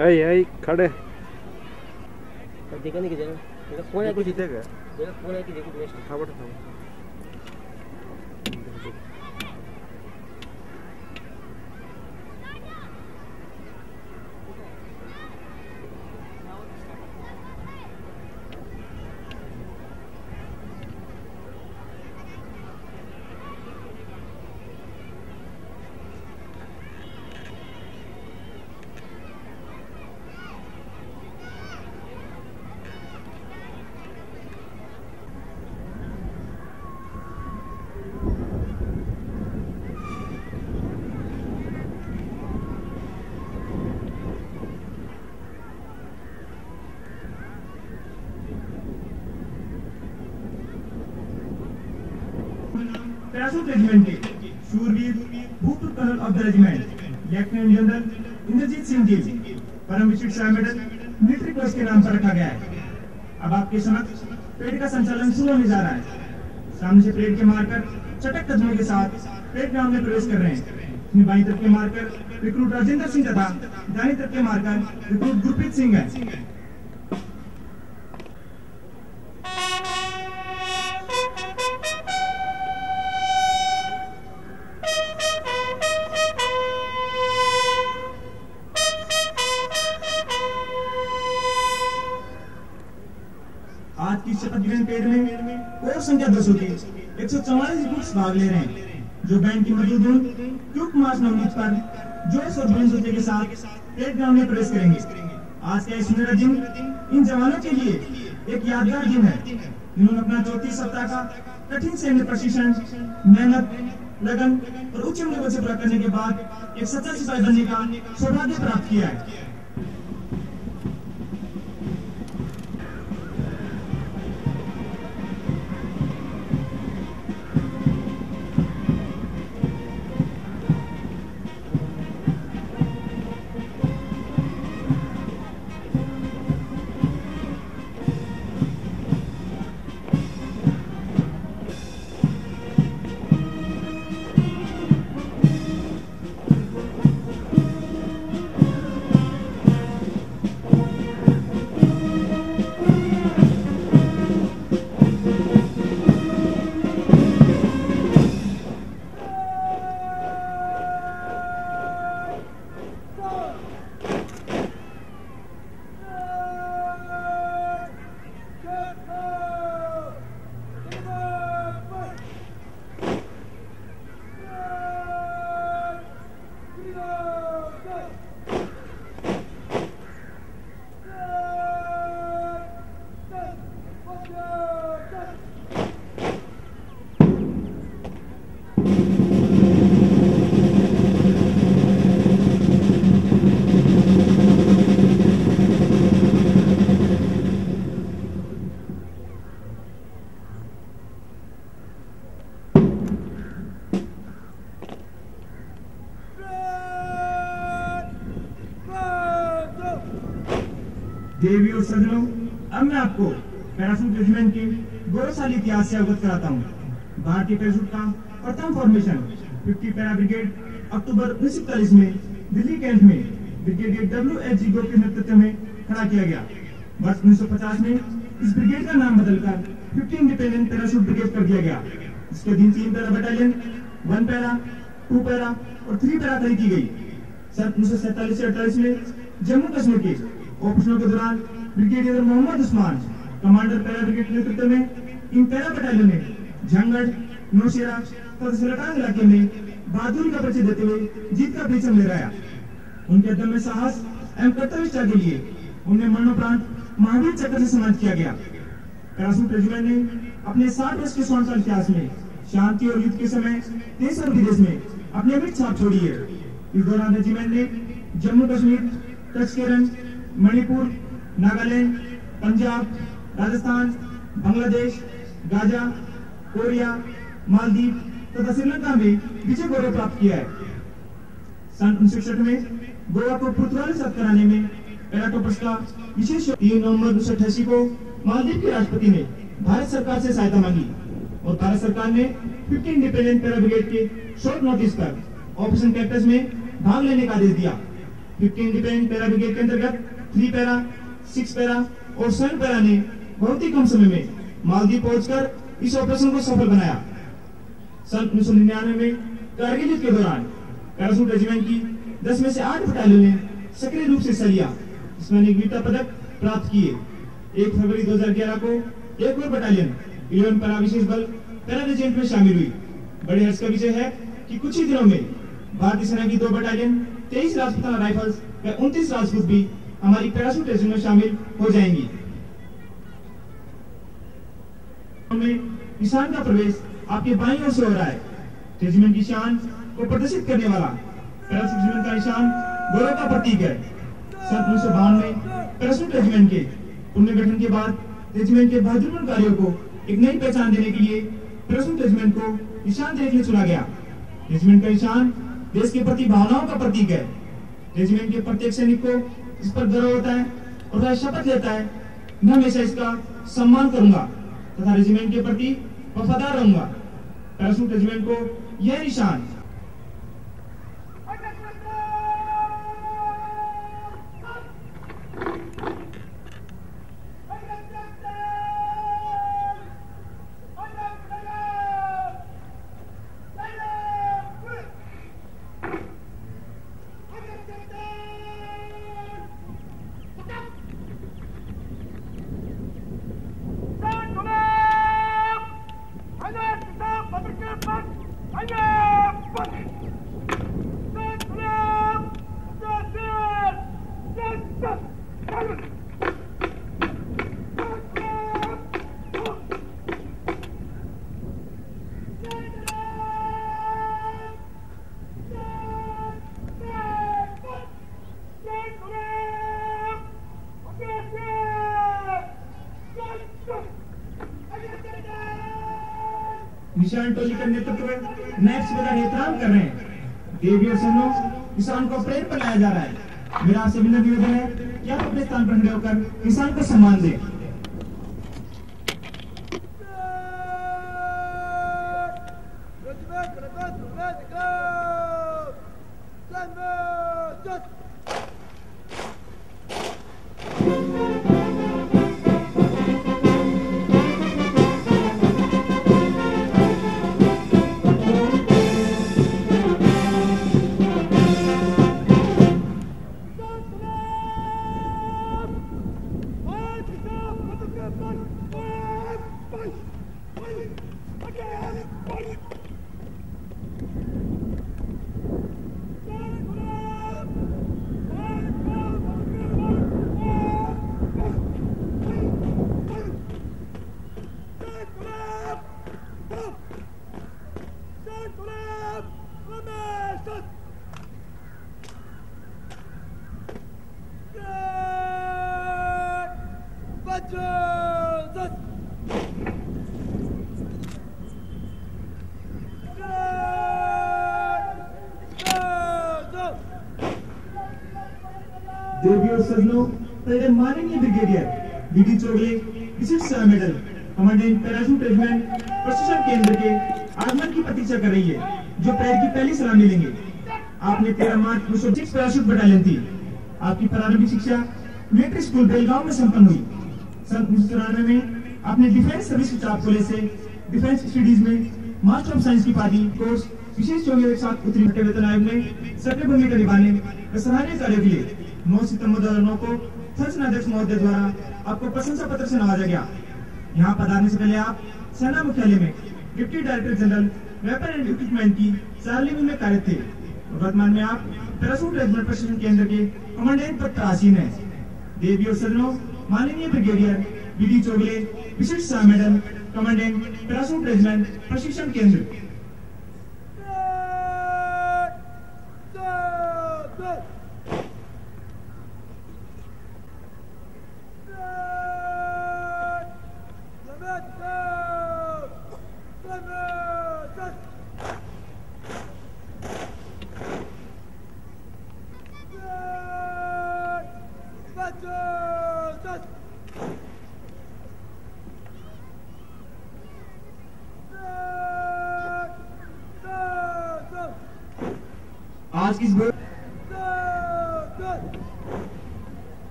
ऐ आई खड़े। देखा नहीं किधर देखा कौन है कुछ इधर देगा देखा कौन है कि देखो बेस्ट। थावट पैरासूट रेजिमेंट के शूरवीर भूतपूर्व colonel of the regiment lieutenant general Inderjit Singh ji Param Vishisht Shah medal military cross के नाम पर रखा गया है। अब आपके समक्ष परेड का संचालन शुरू होने जा रहा है। सामने से परेड के मार्कर चटक कदमों के साथ परेड ग्राउंड में प्रवेश कर रहे हैं। अपनी बाई तरफ़ के मार्कर रिक्रूट राजेंद्र सिंह तथा दाई तरफ़ के मार्कर रिक्रूट गुरप्रीत सिंह है। संख्या दस होगी एक सौ चौवालीस ग्रुप्स भाग ले रहे हैं। जो बैंड की मौजूद धुन क्यूक मार्च नवनीत पर? जोश और बुलंद सोचे के साथ पेड़ ग्राउंड में प्रवेश करेंगे। आज का सुनहरा दिन? इन जवानों के लिए एक यादगार दिन है। इन्होंने अपना चौतीस सप्ताह का कठिन सैन्य प्रशिक्षण, मेहनत, लगन और उच्च लेवल से पूरा करने के बाद एक सच्चा सिपाही बनने का सौभाग्य प्राप्त किया है। देवी और सजनों, अब मैं आपको पैरासूट रेजिमेंट के गौरवशाली इतिहास से अवगत कराता हूँ। भारतीय पैरासूट का प्रथम फॉर्मेशन 50 पैरा ब्रिगेड अक्टूबर उन्नीस में दिल्ली कैंट में ब्रिगेडियर डब्ल्यू एच जी के नेतृत्व में खड़ा किया गया। वर्ष 1950 में इस ब्रिगेड का नाम बदलकर 50 इंडिपेंडेंट पैरासूट ब्रिगेड कर दिया गया। इसके दिन तीन para battalion one para two para और थ्री पैरा खड़ी की गई। सन उन्नीस सौ सैतालीस से अड़तालीस में जम्मू कश्मीर के ऑपरेशनों के दौरान brigadier Mohammed Usman, commander para brigade नेतृत्व में, इन पैरा बटालियन ने झंगड़ नौशेरा तथा सिलटांग इलाके में बहादुरी का परिचय देते हुए जीत का परिचय लहराया उनके अदम्य साहस एवं कर्तव्य के लिए उन्हें मरणोपरांत महावीर चक्र से सम्मानित किया गया। पैरासूट रेजिमेंट ने अपने साठ वर्ष के स्वर्ण साल इतिहास में शांति और युद्ध के समय देश और विदेश में अपनी अमिट छाप छोड़ी है। इस दौरान रेजिमेंट ने जम्मू कश्मीर, कच्छ केरल मणिपुर, नागालैंड, पंजाब, राजस्थान, बांग्लादेश, गाजा, कोरिया, मालदीव तथा श्रीलंका में विजय गौरव प्राप्त किया है। सन उन्नीस में गोवा को पुर्तगाल साथ कराने में पेराटोपस का विशेष तीन नवंबर उन्नीस को मालदीव के राष्ट्रपति ने भारत सरकार से सहायता मांगी और भारत सरकार ने 50 इंडिपेंडेंट पैरा ब्रिगेड के शॉर्ट नोटिस पर ऑपरेशन कैक्टस में भाग लेने का आदेश दिया। 50 इंडिपेंडेंट पैरा ब्रिगेड के अंतर्गत थ्री पैरा सिक्स पैरा और सेवन पैरा ने बहुत ही कम समय में मालदीव पहुंचकर इस ऑपरेशन को सफल बनाया। सन उन्नीस सौ निन्यानवे में कारगिल युद्ध के दौरान पैरासूट रेजिमेंट की दस में से आठ बटालियन ने सक्रिय रूप से हिस्सा लिया, जिसमें वीरता पदक प्राप्त किए। एक फरवरी 2011 को एक और बटालियन इलेवन पैरा विशेष बल पैरा रेजिमेंट में शामिल हुई। बड़े हर्ष का विषय है कि कुछ ही दिनों में भारतीय सेना की दो बटालियन तेईस राजपूताना राइफल्स व उनतीस राजपूत भी हमारी पैरासूट रेजिमेंट में शामिल हो जाएँगी। में किसान का प्रवेश आपके बाई से हो रहा है। रेजिमेंट की शान को प्रदर्शित करने वाला पैरासूट का निशान गौरव का प्रतीक है। सन उन्नीस सौ बानवे रेजिमेंट के पुनर्गठन के बाद रेजिमेंट के बहादुरपूर्ण कार्यों को एक नई पहचान देने के लिए पैरासूट रेजिमेंट को निशान देने के लिए चुना गया। रेजिमेंट का निशान देश के प्रति भावनाओं का प्रतीक है। रेजिमेंट के प्रत्येक सैनिक को इस पर गर्व होता है और वह शपथ लेता है। मैं हमेशा इसका सम्मान करूँगा तथा रेजिमेंट के प्रति वफादार रहूँगा। पैरासूट रेजिमेंट को यह निशान निशान टोली के नेतृत्व में नैप्स बगैर एहतराम कर रहे हैं। देवियों सुनो किसान को प्रेम पर लाया जा रहा है। मेरा आपसे विनम्र निवेदन है कि आप अपने स्थान पर खड़े होकर किसान को सम्मान दें। देवी पहले माननीय brigadier B D Chogle Vishisht Seva medal commandant parachute regiment प्रशिक्षण केंद्र के आगमन की प्रतीक्षा कर रही है, जो परेड की पहली सलामी लेंगे। आपने तेरह मार्च उन्नीस सौ सिक्स पैराशूट बटालियन थी। आपकी प्रारंभिक शिक्षा मिलिट्री स्कूल बेलगांव में संपन्न हुई। सन उन्नीस सौ चौरानवे में आपने डिफेंस सर्विस स्टाफ कॉलेज से डिफेंस स्टडीज़ में मास्टर ऑफ़ साइंस की पारी कोर्स, विशेष चौबीस के साथ उत्तरी भट्टे वेतन आयोग में सक्रिय भूमिका निभाने सराहनीय कार्य के लिए 9 सितंबर 2009 को थल सेनाध्यक्ष महोदय द्वारा आपको प्रशंसा पत्र से नवाजा गया। यहाँ पधारने से पहले आप सेना मुख्यालय में deputy director general, weapon and equipment की सार्लिंग में कार्य थे। वर्तमान में आप पैरासूट रेजिमेंट प्रशिक्षण केंद्र के कमांडेंट पद पर आसीन है। देवी और सदनों, माननीय brigadier B D Chogle Vishisht Shah medal commandant parachute regiment प्रशिक्षण केंद्र।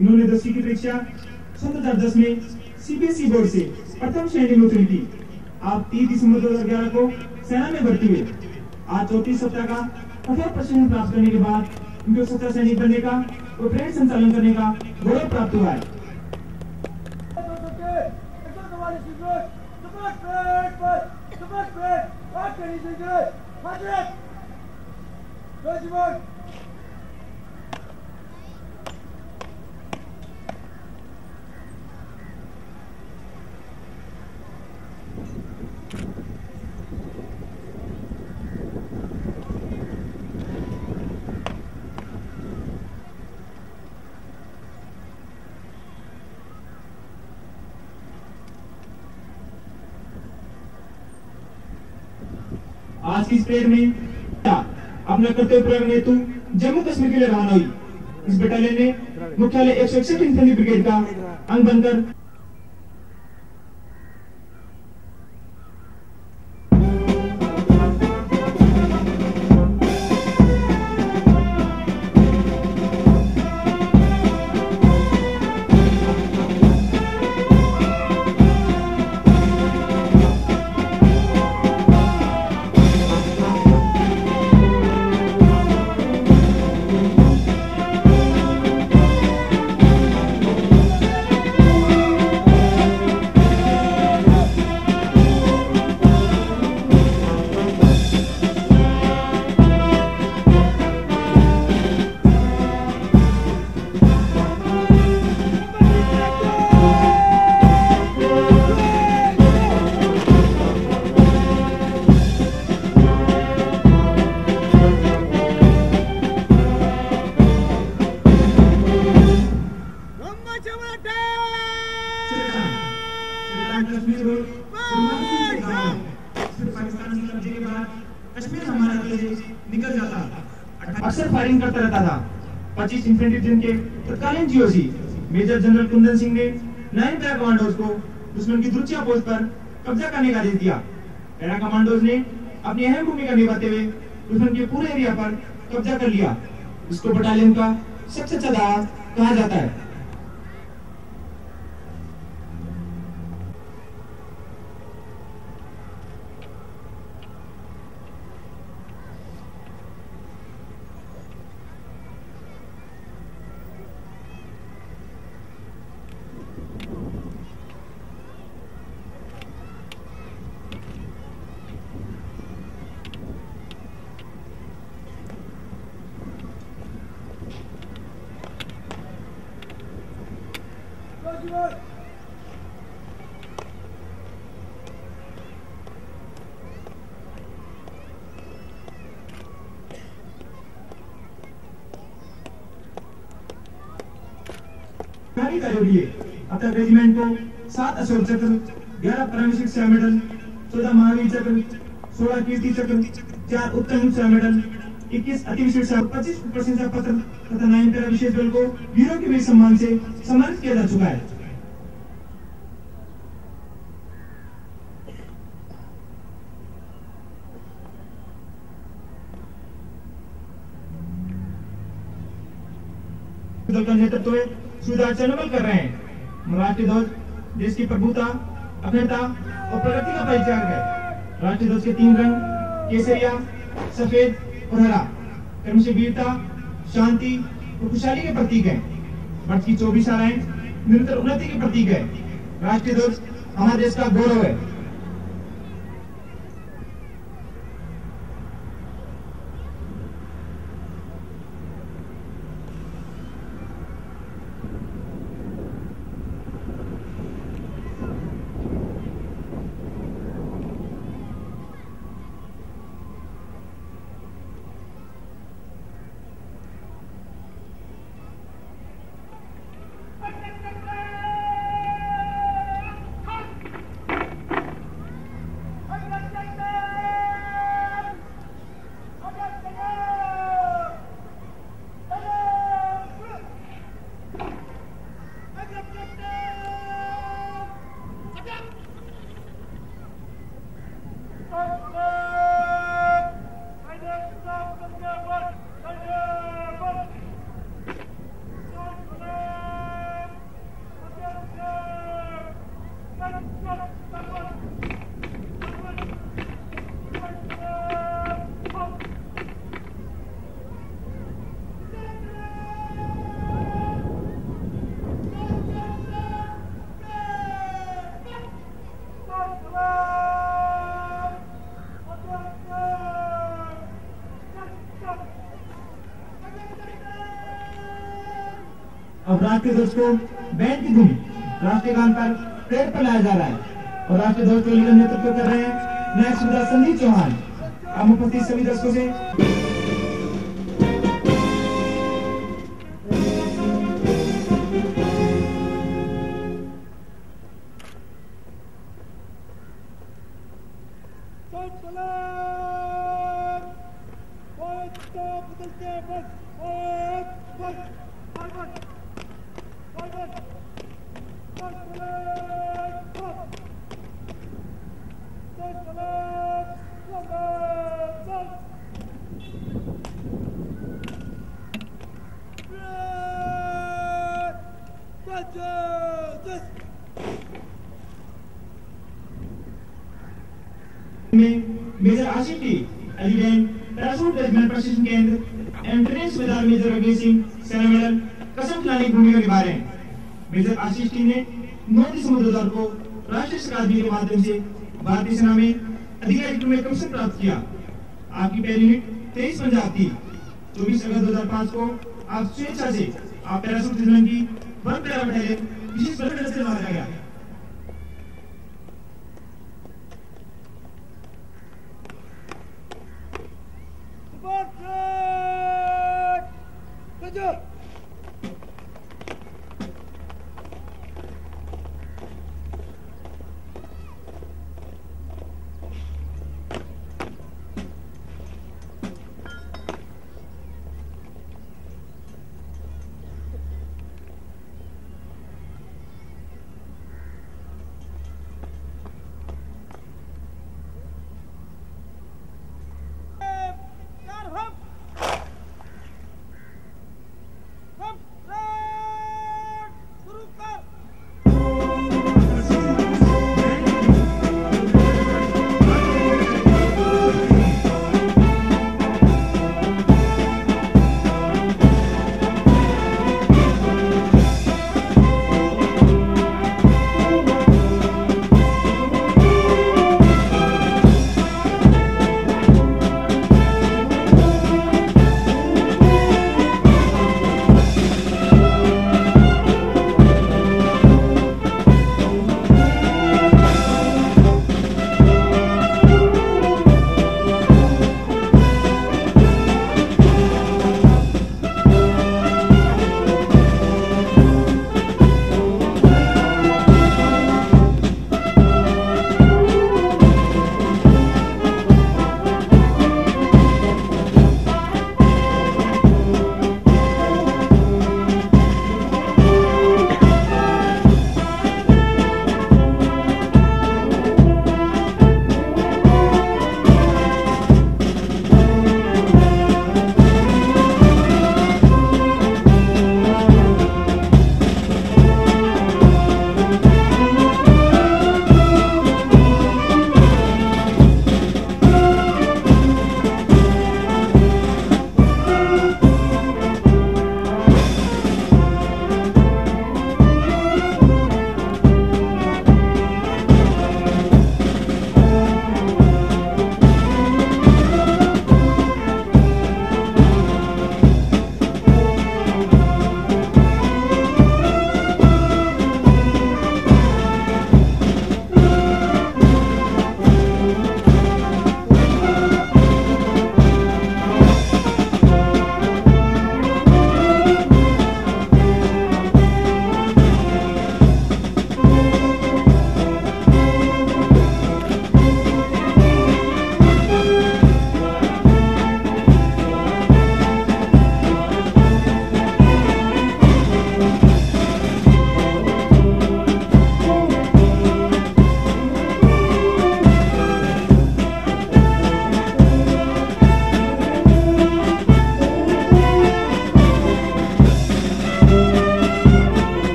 इन्होंने दसवीं की परीक्षा सन 2010 में सीबीएसई बोर्ड से प्रथम श्रेणी में उत्तीर्ण की आप 30 दिसंबर 2011 को सेना में भर्ती हुए। आज चौतीस सप्ताह का कठोर प्रशिक्षण प्राप्त करने के बाद उनको सत्ता सैनिक बनने का और परेड संचालन करने का गौरव प्राप्त हुआ है। Regiment! आज की परेड में अपना कर्तव्य पूरा करने हेतु जम्मू कश्मीर के लिए रवाना हुई इस बटालियन ने मुख्यालय एक सौ इकसठ इंफेंट्री ब्रिगेड का अंग बनकर बाद कश्मीर हमारा अक्सर फायरिंग करता रहता था। 25 इन्फेंट्री डिवीज़न के तत्कालीन GOC major general Kundan Singh ने नाइन पैरा कमांडोज को दुश्मन की दुर्चिया पोस्ट पर कब्जा करने का आदेश दिया। पैरा कमांडोज ने अपनी अहम भूमिका निभाते हुए दुश्मन के पूरे एरिया पर कब्जा कर लिया। इसको बटालियन का सबसे अच्छा दावा कहा जाता है। करोगे अपना रेजिमेंट को सात अशोक चक्र, ग्यारह परमशिक सेवा मेडल चौदह महावीर चक्र, सोलह कीर्ति चक्र, चार उत्तम सेवा मेडल इक्कीस अति विशेष पच्चीस प्रशंसा पत्र तथा नाइन तेरह विशेष बल को वीरों के वीर सम्मान से सम्मानित किया जा चुका है। का नेतृत्व सुधार चनबल कर रहे हैं। राष्ट्रीय ध्वज देश की प्रभुता, अखंडता और प्रगति का परिचायक है। राष्ट्रीय ध्वज के तीन रंग, केसरिया, सफ़ेद और हरा। कर्म से वीरता, शांति और खुशहाली के प्रतीक है। वर्ष की चौबीस धाराएँ निरंतर उन्नति के प्रतीक है। राष्ट्रीय ध्वज हमारे देश का गौरव है। अब राष्ट्रीय ध्वज को बैंड की धुन राष्ट्रीय गान पर प्लेट पर लाया जा रहा है और राष्ट्रीय ध्वज का नेतृत्व कर रहे हैं नायक सुधा संदीप चौहान। अब उपस्थित सभी दर्शकों से में मोहन समुद्र दल को राष्ट्रीय अकादमी के माध्यम से भारतीय सेना में अधिकारी क्रम में कमीशन प्राप्त किया? आपकी पहली यूनिट तेईस पंजाब थी चौबीस अगस्त दो हज़ार पाँच को आप स्वेच्छा से आप पैरासूट दिल्लन की वन पैरा बटालियन विशेष बटालियन से मारा गया Good uh, job.